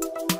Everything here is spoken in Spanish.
Chao.